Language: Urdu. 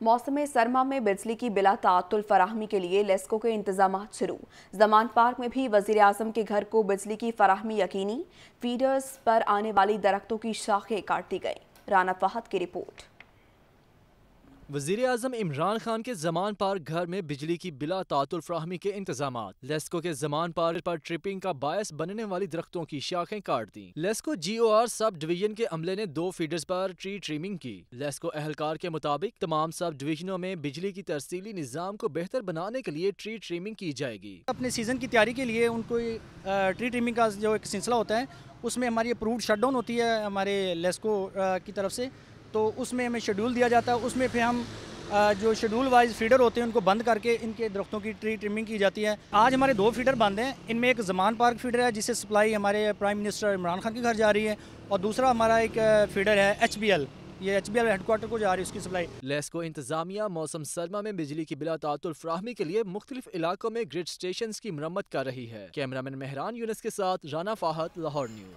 موسم سرما میں بجلی کی بلا تعطل فراہمی کے لیے لیسکو کے انتظامات شروع۔ زمان پارک میں بھی وزیر اعظم کے گھر کو بجلی کی فراہمی یقینی، فیڈرز پر آنے والی درختوں کی شاخیں کاٹ دی گئیں۔ رانا فہد کی رپورٹ۔ وزیر اعظم عمران خان کے زمان پارک گھر میں بجلی کی بلا تعطل فراہمی کے انتظامات۔ لیسکو کے زمان پارک پر ٹرپنگ کا باعث بننے والی درختوں کی شاخیں کاٹ دیں۔ LESCO G O R sub division کے عملے نے دو فیڈرز پر ٹری ٹریمنگ کی۔ لیسکو اہلکار کے مطابق تمام سب ڈویژنوں میں بجلی کی ترسیلی نظام کو بہتر بنانے کے لیے ٹری ٹریمنگ کی جائے گی۔ اپنے سیزن کی تیاری کے لیے ان کو ٹری ٹریمنگ کا جو ایک سلسلہ ہوتا ہے، اس میں ہماری اپروڈ شٹ ڈاؤن ہوتی ہے ہمارے لیسکو کی طرف سے۔ تو اس میں ہمیں شیڈول دیا جاتا ہے، اس میں پھر ہم جو شیڈول وائز فیڈر ہوتے ہیں، ان کو بند کر کے ان کے درختوں کی ٹری ٹرمنگ کی جاتی ہے۔ آج ہمارے دو فیڈر بند ہیں، ان میں ایک زمان پارک فیڈر ہے جس سے سپلائی ہمارے پرائم منسٹر عمران خان کے گھر جا رہی ہے، اور دوسرا ہمارا ایک فیڈر ہے ایچ بی ایل یہ H B L head quarter کو جا رہی ہے، اس کی سپلائی لیسکو انتظامیہ موسم سرما میں بجلی کی بلا تعطل فراہمی کے لیے مختلف علاقوں میں گریڈ سٹیشنز کی مرمت کر رہی ہے۔ کیمرامین مہران یونس کے ساتھ رانا فاہد، لاہور نیوز۔